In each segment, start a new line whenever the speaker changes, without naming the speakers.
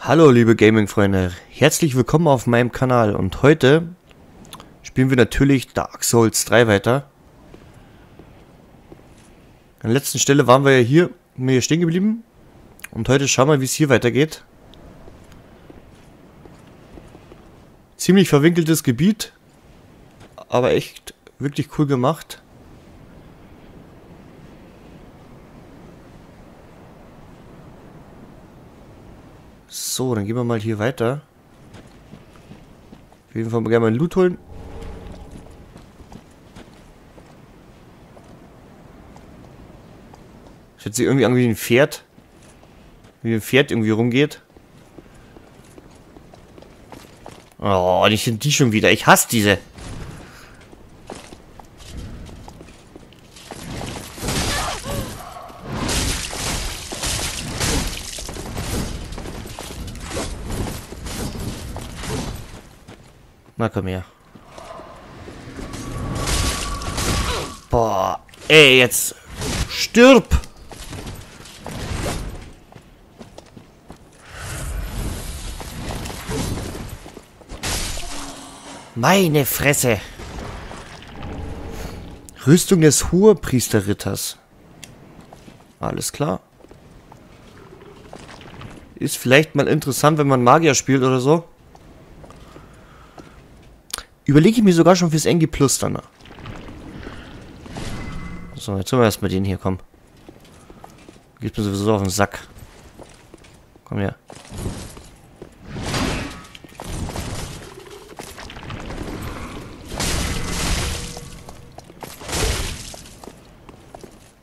Hallo liebe Gaming-Freunde, herzlich willkommen auf meinem Kanal und heute spielen wir natürlich Dark Souls 3 weiter. An der letzten Stelle waren wir ja hier, mir hier stehen geblieben und heute schauen wir, wie es hier weitergeht. Ziemlich verwinkeltes Gebiet, aber echt wirklich cool gemacht. So, dann gehen wir mal hier weiter. Auf jeden Fall gerne mal einen Loot holen. Ich hätte sie irgendwie irgendwie ein Pferd. Wie ein Pferd irgendwie rumgeht. Oh, nicht die schon wieder. Ich hasse diese. Na komm her. Boah. Ey, jetzt. Stirb! Meine Fresse. Rüstung des Hohepriesterritters. Alles klar. Ist vielleicht mal interessant, wenn man Magier spielt oder so. Überlege ich mir sogar schon fürs Engi Plus dann. So, jetzt haben wir erstmal den hier, komm. Geht mir sowieso auf den Sack. Komm her.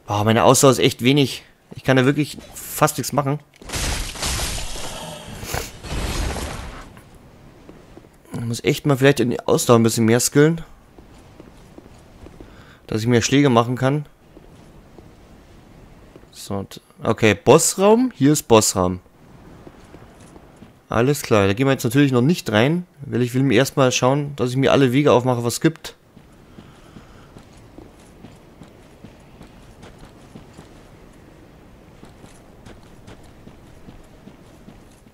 Oh, meine Ausdauer ist echt wenig. Ich kann da wirklich fast nichts machen. Echt mal vielleicht in die Ausdauer ein bisschen mehr skillen. Dass ich mehr Schläge machen kann. So, okay, Bossraum. Hier ist Bossraum. Alles klar, da gehen wir jetzt natürlich noch nicht rein, weil ich will mir erstmal schauen, dass ich mir alle Wege aufmache, was es gibt.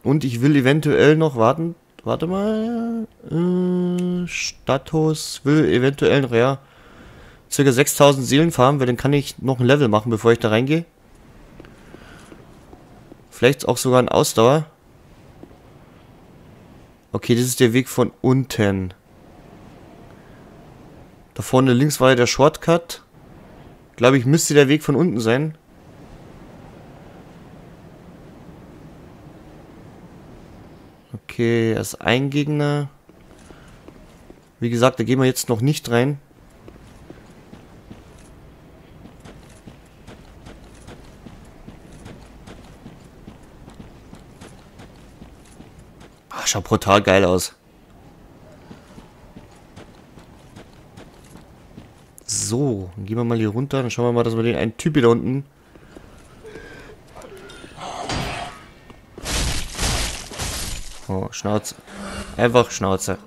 Und ich will eventuell noch warten, Warte mal. Äh, Status will eventuell noch, ja, circa 6000 Seelen farmen, weil dann kann ich noch ein Level machen, bevor ich da reingehe. Vielleicht auch sogar ein Ausdauer. Okay, das ist der Weg von unten. Da vorne links war ja der Shortcut. Glaube ich, müsste der Weg von unten sein. Okay, er ist ein Gegner. Wie gesagt, da gehen wir jetzt noch nicht rein. Ach, schaut brutal geil aus. So, dann gehen wir mal hier runter. Dann schauen wir mal, dass wir den einen Typ hier da unten Oh, Schnauze. Einfach Schnauze.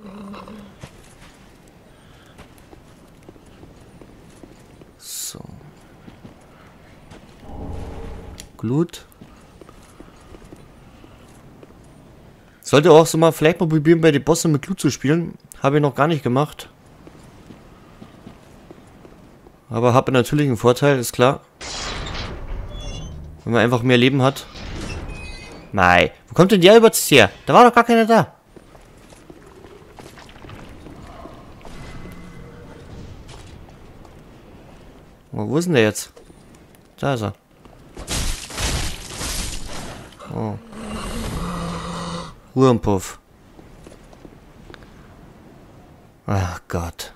So. Glut. Sollte auch so mal vielleicht mal probieren, bei den Bossen mit Glut zu spielen. Habe ich noch gar nicht gemacht. Aber habe natürlich einen Vorteil, ist klar. Wenn man einfach mehr Leben hat. Nein. Wo kommt denn der jetzt her? Da war doch gar keiner da. Oh, wo ist denn der jetzt? Da ist er. Oh. Ruhrenpuff. Ach Gott.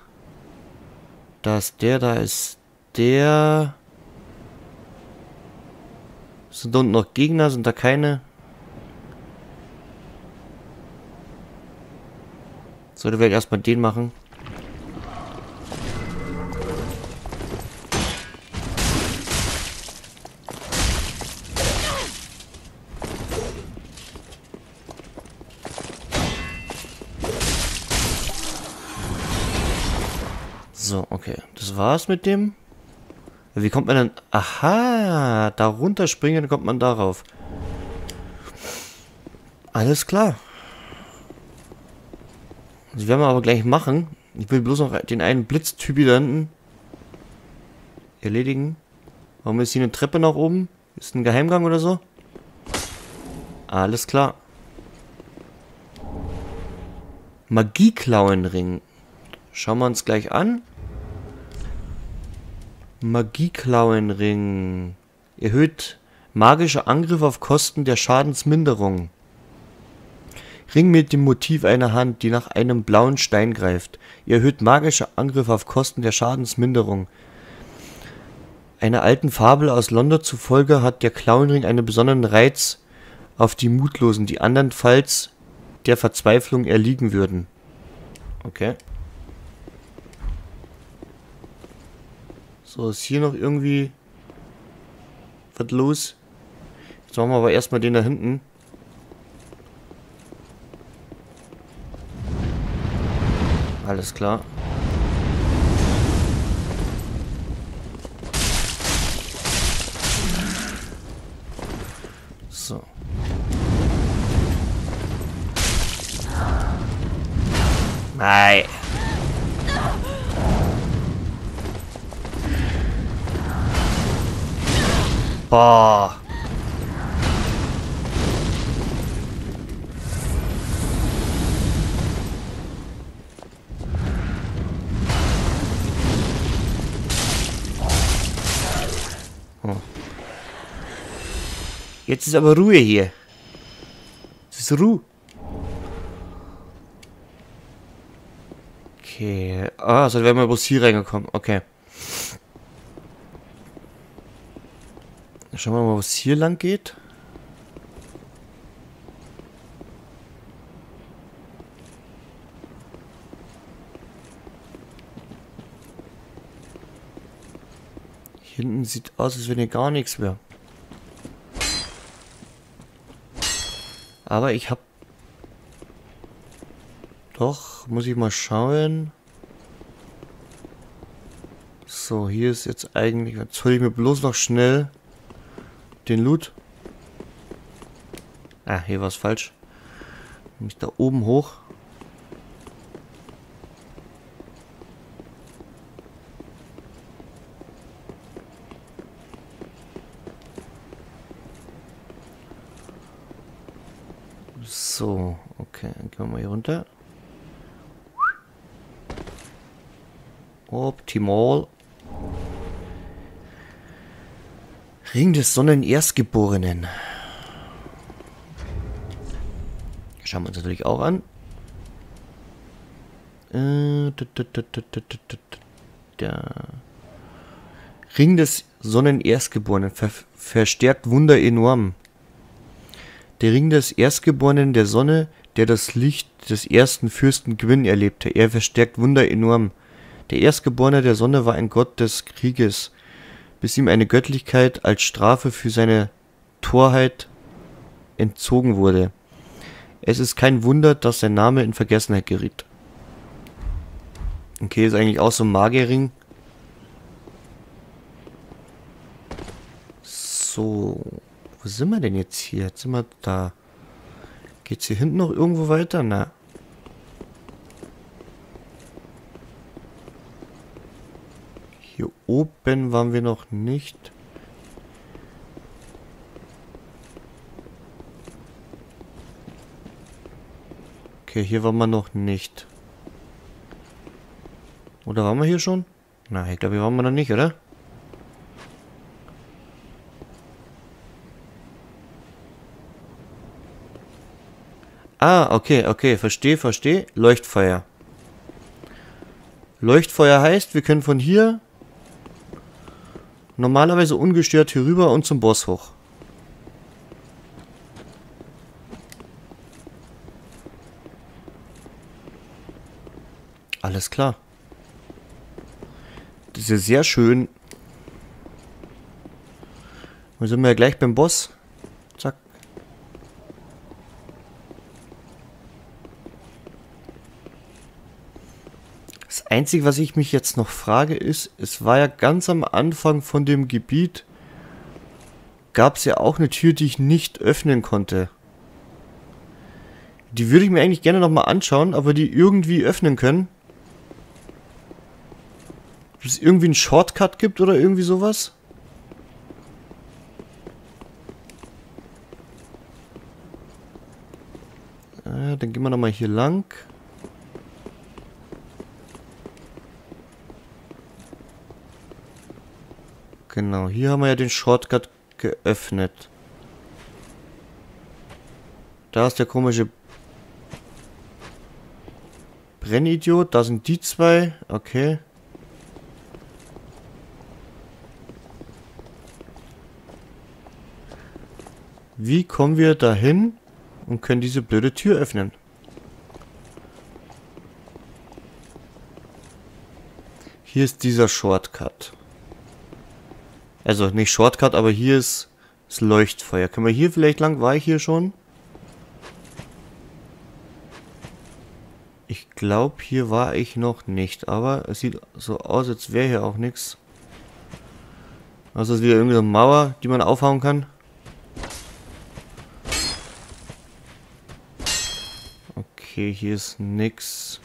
Da ist der, da ist der. Sind da unten noch Gegner? Sind da keine? Sollte vielleicht erstmal den machen. So, okay. Das war's mit dem. Wie kommt man dann... Aha, da runterspringen, kommt man darauf. Alles klar. Das werden wir aber gleich machen. Ich will bloß noch den einen Blitztyp da hinten erledigen. Warum ist hier eine Treppe nach oben? Ist ein Geheimgang oder so? Alles klar. Magieklauenring. Schauen wir uns gleich an. Magieklauenring. Erhöht magischer Angriff auf Kosten der Schadensminderung. Ring mit dem Motiv einer Hand, die nach einem blauen Stein greift. Ihr erhöht magischer Angriff auf Kosten der Schadensminderung. Einer alten Fabel aus London zufolge hat der Klauenring einen besonderen Reiz auf die Mutlosen, die andernfalls der Verzweiflung erliegen würden. Okay. So, ist hier noch irgendwie was los? Jetzt machen wir aber erstmal den da hinten. Alles klar. So. Nein. Boah. Jetzt ist aber Ruhe hier. Es ist Ruhe. Okay. Ah, also wären wir bloß hier reingekommen. Okay. Schauen wir mal, was hier lang geht. Hinten sieht aus, als wenn hier gar nichts wäre. Aber ich habe... Doch, muss ich mal schauen. So, hier ist jetzt eigentlich... Jetzt hole ich mir bloß noch schnell den Loot. Ah, hier war es falsch. Nämlich da oben hoch. So, okay, dann gehen wir mal hier runter. Optimal. Ring des Sonnenerstgeborenen. Schauen wir uns natürlich auch an. Äh, Ring des Sonnenerstgeborenen ver verstärkt Wunder enorm. Der Ring des Erstgeborenen der Sonne, der das Licht des ersten Fürsten Gwyn erlebte. Er verstärkt Wunder enorm. Der Erstgeborene der Sonne war ein Gott des Krieges bis ihm eine Göttlichkeit als Strafe für seine Torheit entzogen wurde. Es ist kein Wunder, dass sein Name in Vergessenheit geriet. Okay, ist eigentlich auch so ein Magierring. So, wo sind wir denn jetzt hier? Jetzt sind wir da. Geht's hier hinten noch irgendwo weiter? Na. Hier oben waren wir noch nicht. Okay, hier waren wir noch nicht. Oder waren wir hier schon? Nein, ich glaube, hier waren wir noch nicht, oder? Ah, okay, okay, verstehe, verstehe. Leuchtfeuer. Leuchtfeuer heißt, wir können von hier Normalerweise ungestört hier rüber und zum Boss hoch. Alles klar. Das ist ja sehr schön. Wir sind ja gleich beim Boss. Einzige, was ich mich jetzt noch frage, ist, es war ja ganz am Anfang von dem Gebiet, gab es ja auch eine Tür, die ich nicht öffnen konnte. Die würde ich mir eigentlich gerne nochmal anschauen, aber die irgendwie öffnen können. Ob es irgendwie einen Shortcut gibt oder irgendwie sowas? Äh, dann gehen wir nochmal hier lang. Genau, hier haben wir ja den Shortcut geöffnet. Da ist der komische Brennidiot. Da sind die zwei. Okay. Wie kommen wir dahin und können diese blöde Tür öffnen? Hier ist dieser Shortcut. Also nicht Shortcut, aber hier ist das Leuchtfeuer. Können wir hier vielleicht lang? War ich hier schon? Ich glaube, hier war ich noch nicht. Aber es sieht so aus, als wäre hier auch nichts. Also ist wieder irgendwie eine Mauer, die man aufhauen kann. Okay, hier ist nichts.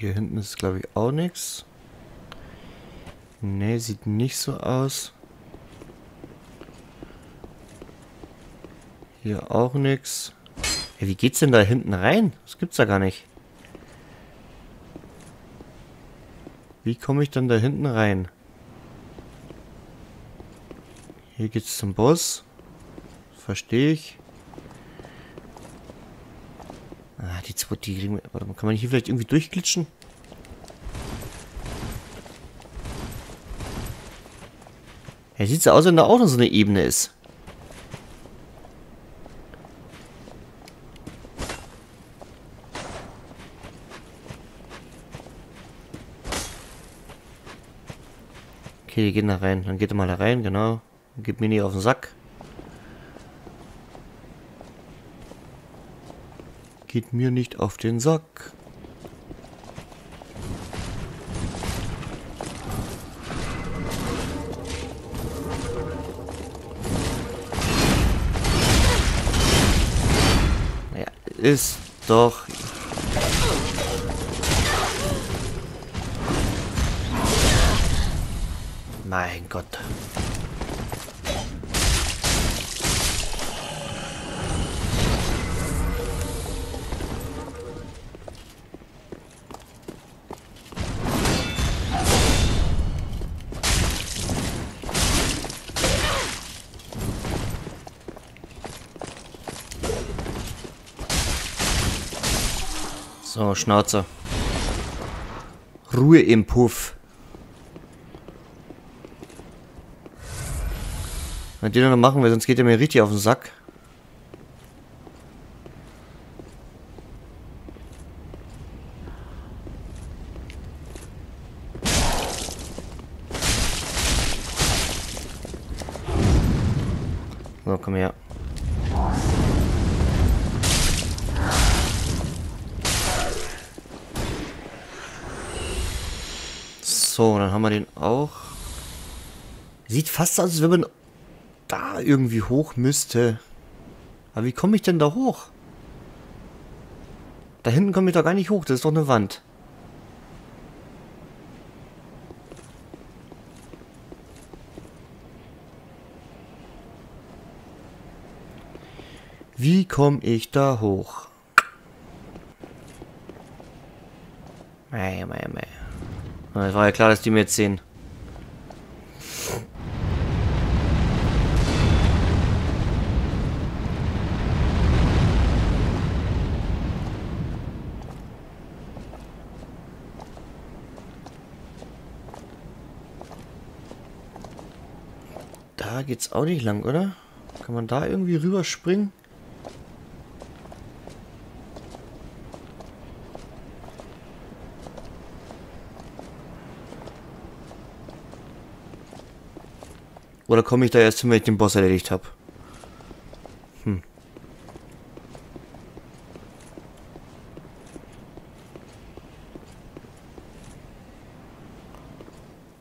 Hier hinten ist, glaube ich, auch nichts. Ne, sieht nicht so aus. Hier auch nichts. Ja, wie geht's denn da hinten rein? Das gibt's da gar nicht. Wie komme ich dann da hinten rein? Hier geht's zum Boss. Verstehe ich. Ah, die zwei, die Warte mal, kann man hier vielleicht irgendwie durchglitschen? Ja, sieht so aus, wenn da auch noch so eine Ebene ist. Okay, die gehen da rein. Dann geht er mal da rein, genau. Gib mir nie auf den Sack. Geht mir nicht auf den Sack. Naja, ist doch... Mein Gott. So, Schnauze. Ruhe im Puff. Was die noch machen will, sonst geht er mir richtig auf den Sack. So, komm her. So, dann haben wir den auch. Sieht fast aus, als wenn man da irgendwie hoch müsste. Aber wie komme ich denn da hoch? Da hinten komme ich doch gar nicht hoch, das ist doch eine Wand. Wie komme ich da hoch? Mei, mei, mei. Es war ja klar, dass die mir jetzt sehen. Da geht's auch nicht lang, oder? Kann man da irgendwie rüberspringen? Oder komme ich da erst hin, wenn ich den Boss erledigt habe? Hm.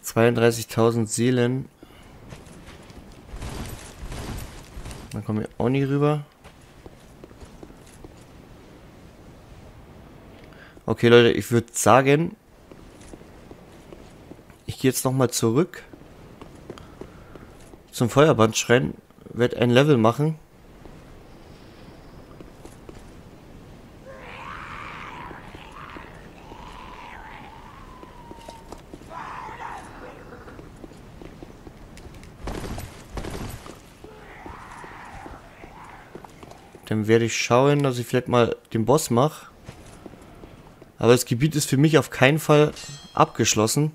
32.000 Seelen. Dann kommen wir auch nicht rüber. Okay, Leute, ich würde sagen, ich gehe jetzt nochmal zurück zum Feuerbandschrein, werde ein Level machen. Werde ich schauen, dass ich vielleicht mal den Boss mache. Aber das Gebiet ist für mich auf keinen Fall abgeschlossen.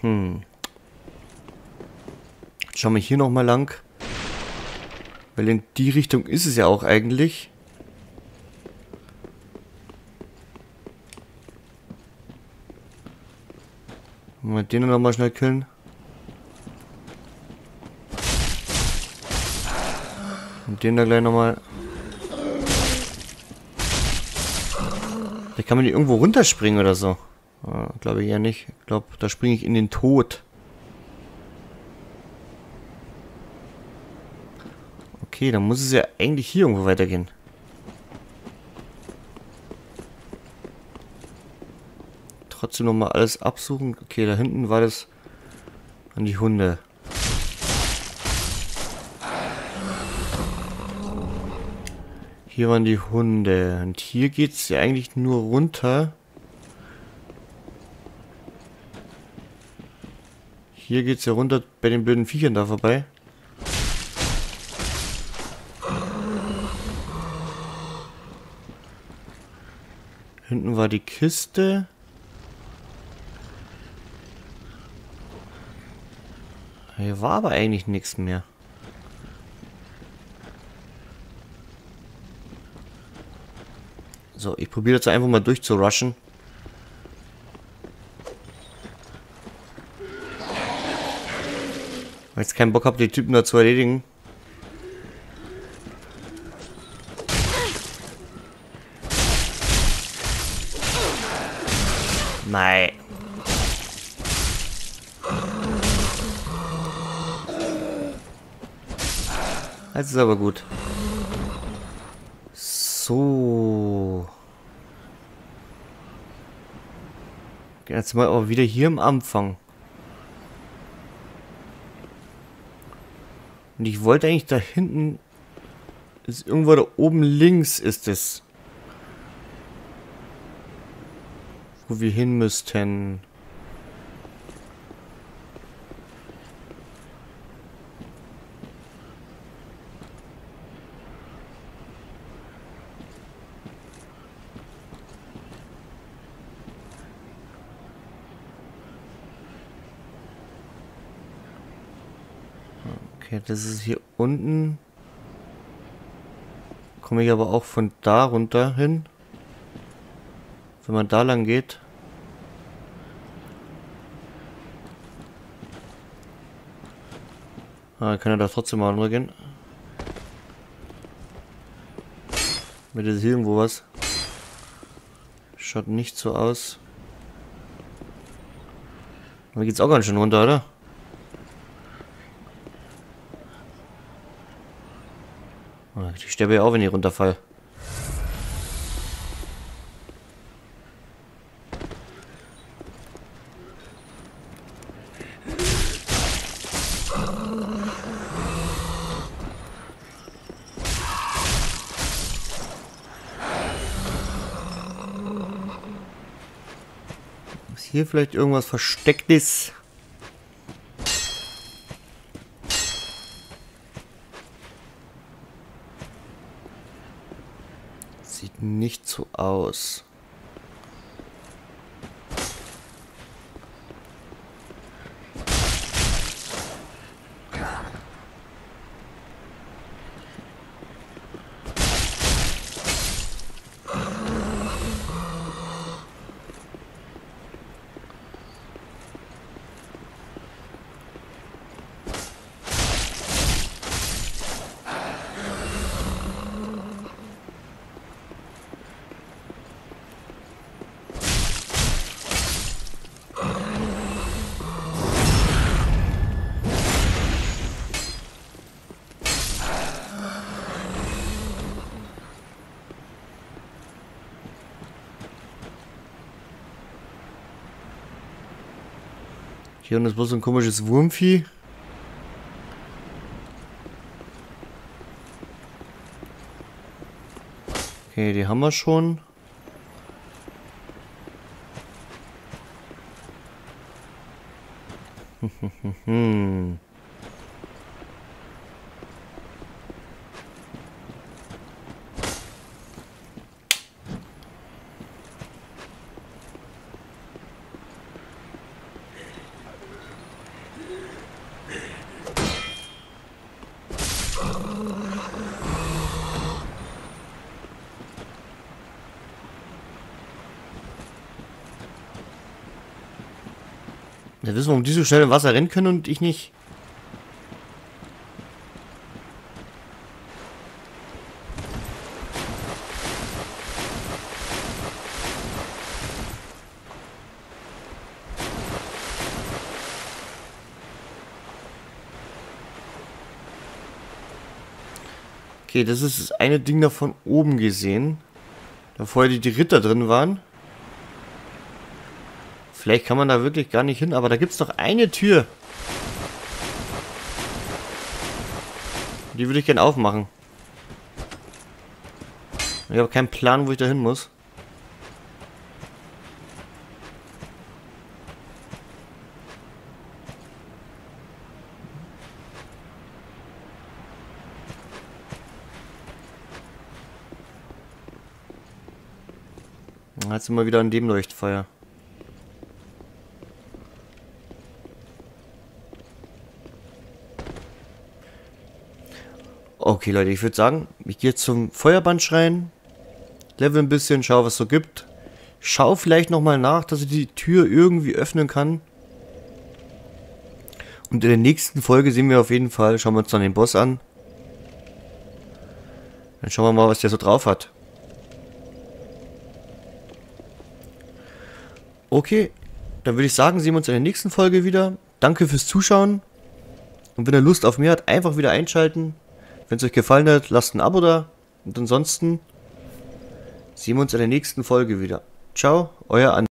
Hm. Schauen wir hier nochmal lang. Weil in die Richtung ist es ja auch eigentlich. Mal den nochmal schnell killen. Und den da gleich nochmal. Da kann man die irgendwo runterspringen oder so. Ah, glaube ich eher nicht. Ich glaube, da springe ich in den Tod. Okay, dann muss es ja eigentlich hier irgendwo weitergehen. Trotzdem nochmal alles absuchen. Okay, da hinten war das an die Hunde. Hier waren die Hunde. Und hier geht es ja eigentlich nur runter. Hier geht's ja runter bei den blöden Viechern da vorbei. Hinten war die Kiste. Hier war aber eigentlich nichts mehr. So, ich probiere jetzt einfach mal durchzurushen. Ich keinen Bock habe, die Typen da zu erledigen. Nein. Das ist aber gut. So. Jetzt mal aber wieder hier am Anfang. Und ich wollte eigentlich da hinten... Ist irgendwo da oben links ist es. Wo wir hin müssten. Okay, das ist hier unten. Komme ich aber auch von da runter hin. Wenn man da lang geht. Ah, kann er da trotzdem mal gehen. Mit ist hier irgendwo was. Schaut nicht so aus. Aber geht's auch ganz schön runter, oder? Ich sterbe ja auch, wenn ich runterfall. Ist hier vielleicht irgendwas Verstecktes? Nicht so aus. Hier ist bloß ein komisches Wurmvieh. Okay, die haben wir schon. hm. Ja, wissen wir, warum die so schnell im Wasser rennen können und ich nicht. Okay, das ist das eine Ding da von oben gesehen. Da vorher die Ritter drin waren. Vielleicht kann man da wirklich gar nicht hin, aber da gibt es noch eine Tür. Die würde ich gerne aufmachen. Ich habe keinen Plan, wo ich da hin muss. Jetzt sind wir wieder an dem Leuchtfeuer. Okay, Leute, ich würde sagen, ich gehe zum Feuerbandschrein, level ein bisschen, schau, was es so gibt. Schau vielleicht nochmal nach, dass ich die Tür irgendwie öffnen kann. Und in der nächsten Folge sehen wir auf jeden Fall, schauen wir uns dann den Boss an. Dann schauen wir mal, was der so drauf hat. Okay, dann würde ich sagen, sehen wir uns in der nächsten Folge wieder. Danke fürs Zuschauen. Und wenn ihr Lust auf mehr habt, einfach wieder einschalten. Wenn es euch gefallen hat, lasst ein Abo da. Und ansonsten sehen wir uns in der nächsten Folge wieder. Ciao, euer An.